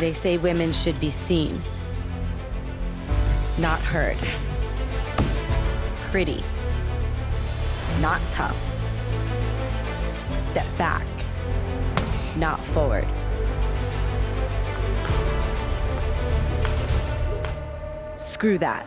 They say women should be seen, not heard. Pretty, not tough. Step back, not forward. Screw that.